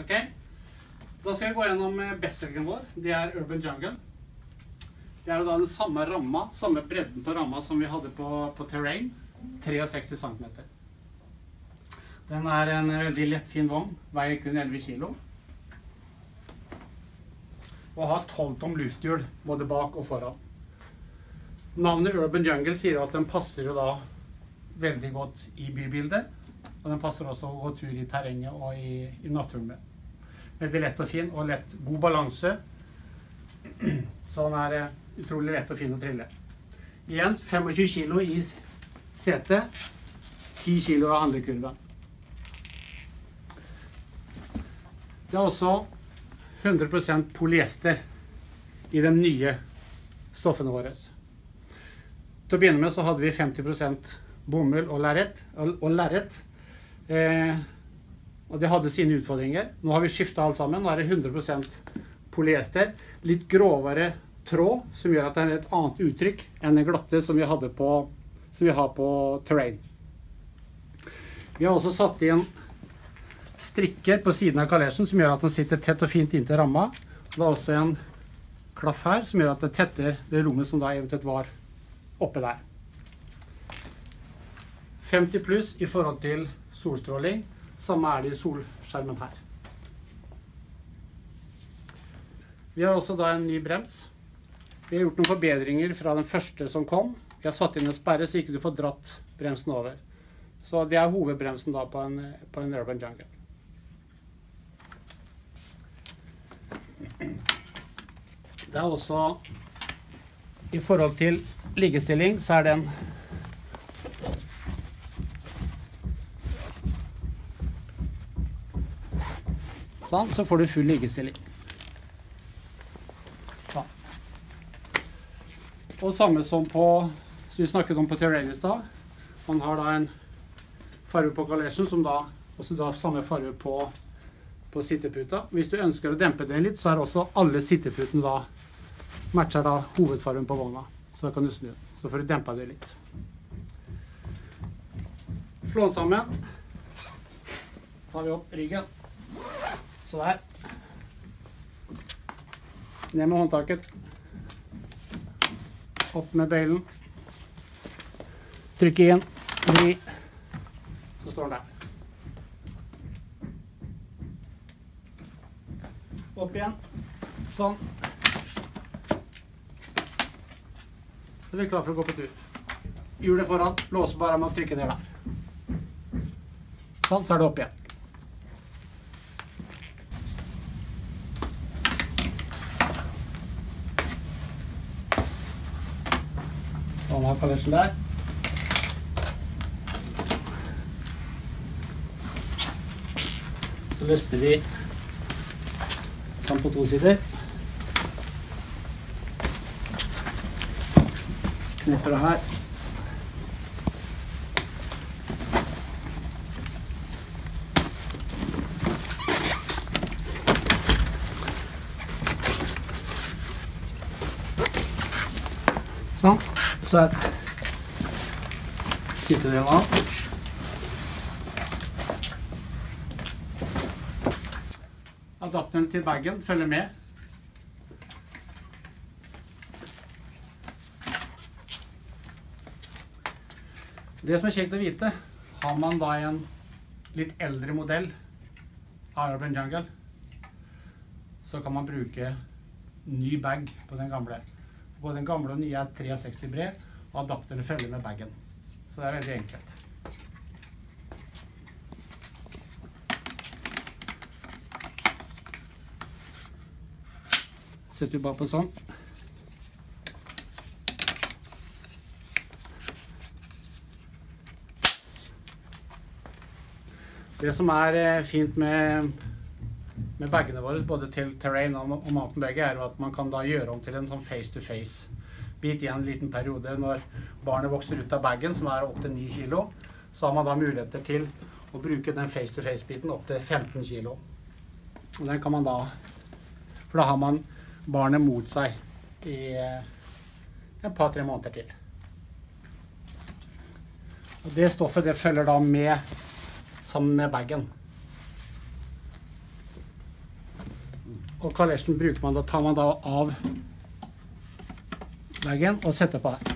Ok? Da skal jeg gå gjennom eh, bestselgeren vår. Det er Urban Jungle. Det er jo da den samme ramma, samme bredden på ramma som vi hadde på, på Terrain. 63 cm. Den er en veldig lettfin vogn. Veier kun 11 kg. Og har 12 tom lufthjul både bak og foran. Navnet Urban Jungle sier at den passer jo da veldig godt i bybildet. Og den passer også å gå tur i terrenget og i, i naturen med. Veldig lett og fin, og lett. God balanse. Så den er eh, utrolig lett og fin å trille. Igjen 25 kg i setet. 10 kg av handlekurven. Det er også 100% polyester i de nye stoffene våre. Til å begynne med så hadde vi 50% bomull og lerret. Og lerret. Eh, og det hadde sine utfordringer. Nå har vi skifta alt sammen. Nå er det 100% polyester. Litt grovere tråd, som gjør at det er et annet uttrykk enn den glatte som vi, på, som vi har på terrain. Vi har også satt inn strikker på siden av kalesjen som gjør at den sitter tett og fint inntil ramma. Det er også en klaff her som gjør at det tetter det rommet som da eventuelt var oppe der. 50 pluss i forhold til solstråling. Samme er det i solskjermen her. Vi har også da en ny brems. Vi har gjort noen forbedringer fra den første som kom. Vi har satt inn en sperre så ikke du får dratt bremsen over. Så det er hovedbremsen da på en, på en Urban Jungle. Det er også I forhold til liggestilling så er den Sånn, så får du full liggestilling. Sånn. Og samme som på som vi snakket om på Terrain i stad. Man har da en farge på kalesjen som da også da samme farge på, på sitteputa. Hvis du ønsker å dempe den litt, så er også alle sitteputene da matcher da hovedfargen på vogna. Så da kan du snu. Så får du dempa det litt. Slå den sammen. Så tar vi opp ryggen. Så der. Ned med håndtaket. Opp med bøylen. Trykk igjen. Vri. Så står den der. Opp igjen. Sånn. Så er vi klare for å gå på tur. Hjulet foran. Låser bare med å trykke ned der. Sånn, så er det opp igjen. Sånn har kalesjen der. Så løster vi sånn på to sider. Knepper det her. Sånn. Så er det nå. Adapteren til bagen følger med. Det som er kjekt å vite, har man da en litt eldre modell av Urban Jungle, så kan man bruke ny bag på den gamle. Både den gamle og nye er 63 bred, og adapterne følger med bagen. Så det er veldig enkelt. Setter vi bare på sånn. Det som er eh, fint med, med bagene våre, både til terrain og, og mountain bag, er jo at man kan da gjøre om til en sånn face-to-face-bit i en liten periode. Når barnet vokser ut av bagen, som er opptil 9 kilo, så har man da muligheter til å bruke den face-to-face-biten opp til 15 kilo. Og den kan man da For da har man barnet mot seg i eh, et par-tre måneder til. Og det stoffet det følger da med sammen med bagen. Og kalesjen bruker man, da tar man da av veggen og setter på her.